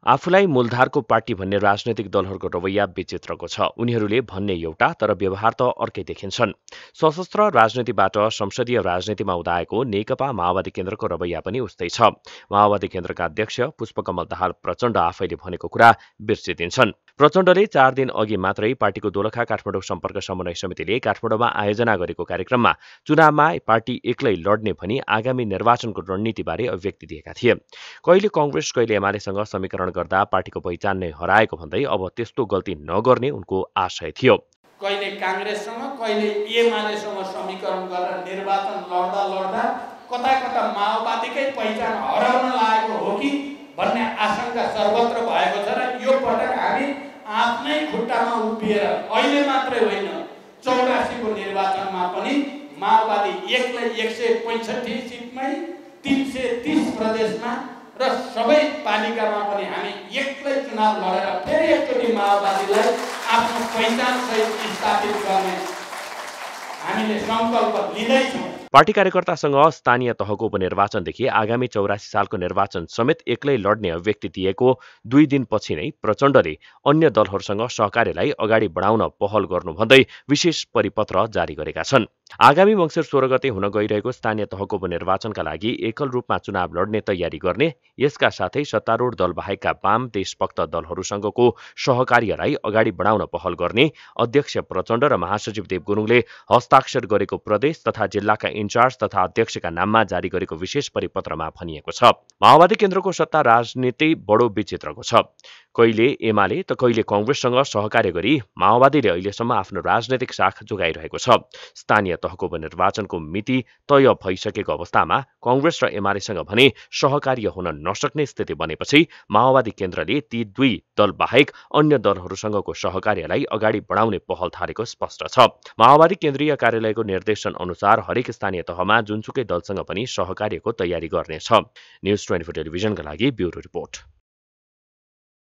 आफूलाई मूलधारको पार्टी भन्ने राजनैतिक दलहरूको रवैया विचित्रको छ। उनीहरूले भन्ने एउटा तर व्यवहार त अर्कै देखिन्छन्। सशस्त्र राजनीतिबाट संसदीय राजनीतिमा उदाएको नेकपा माओवादी केन्द्रको रवैया पनि उस्तै छ। माओवादी केन्द्रका अध्यक्ष पुष्पकमल दाहाल प्रचण्ड आफैले भनेको कुरा बिर्सिदिन्छन्। प्रचण्डले चार दिन अघि मात्रै पार्टीको दोलखा काठमाडौँ सम्पर्क समन्वय समितिले काठमाडौँमा आयोजना गरेको कार्यक्रममा चुनावमा पार्टी एक्लै लड्ने भनी आगामी निर्वाचनको रणनीतिबारे अभिव्यक्ति दिएका थिए। कहिले कङ्ग्रेस कहिले एमालेसँग समीकरण गर्दा पार्टीको पहिचान नै हराएको भन्दै अब त्यस्तो गल्ती नगर्ने उनको आशय थियो। कहिले काङ्ग्रेससँग कहिले एमालेसँग समीकरण गरेर निर्वाचन लड्दा लड्दा कता कता माओवादीकै पहिचान हराउन लागेको हो कि भन्ने आशंका सर्वत्र भएको छ र यो पटक हामी आफ्नै खुट्टामा उभिएर अहिले मात्रै होइन चौरासीको निर्वाचनमा पनि माओवादी एकलाई एक सय पैँसठी सिटमै तिन सय तिस प्रदेशमा र सबै पालिकामा पनि हामी एक्लै चुनाव लडेर फेरि एकचोटि माओवादीलाई आफ्नो पहिचानसहित स्थापित गर्ने हामीले सङ्कल्प लिँदैछौँ। पार्टी कार्यकर्तासँग स्थानीय तहको उपनिर्वाचनदेखि आगामी चौरासी सालको निर्वाचन समेत एक्लै लड्ने अभिव्यक्ति दिएको दुई दिनपछि नै प्रचण्डले अन्य दलहरूसँग सहकार्यलाई अगाडि बढाउन पहल गर्नु भन्दै विशेष परिपत्र जारी गरेका छन्। आगामी मङ्सिर सोह्र गते हुन गइरहेको स्थानीय तहको उपनिर्वाचनका लागि एकल रूपमा चुनाव लड्ने तयारी गर्ने यसका साथै सत्तारूढ दल बाहेकका वाम देशभक्त दलहरूसँगको सहकार्यलाई अगाडि बढाउन पहल गर्ने अध्यक्ष प्रचण्ड र महासचिव देव गुरुङले हस्ताक्षर गरेको प्रदेश तथा जिल्लाका इन्चार्ज तथा अध्यक्षका नाममा जारी गरेको विशेष परिपत्रमा भनिएको छ। माओवादी केन्द्रको सत्ता राजनीति बडो विचित्रको छ। कहिले एमाले त कहिले कङ्ग्रेससँग सहकार्य गरी माओवादीले अहिलेसम्म आफ्नो राजनैतिक साख जोगाइरहेको छ। स्थानीय तहको उपनिर्वाचनको मिति तय भइसकेको अवस्थामा कङ्ग्रेस र एमालेसँग भने सहकार्य हुन नसक्ने स्थिति बनेपछि माओवादी केन्द्रले ती दुई दल बाहेक अन्य दलहरूसँगको सहकार्यलाई अगाडि बढाउने पहल थालेको स्पष्ट छ। माओवादी केन्द्रीय कार्यालयको निर्देशन अनुसार हरेक स्थानीय तहमा जुनसुकै दलसँग पनि सहकार्यको तयारी गर्नेछ। न्युज ट्वेन्टी फोर टेलिभिजनका लागि ब्युरो रिपोर्ट।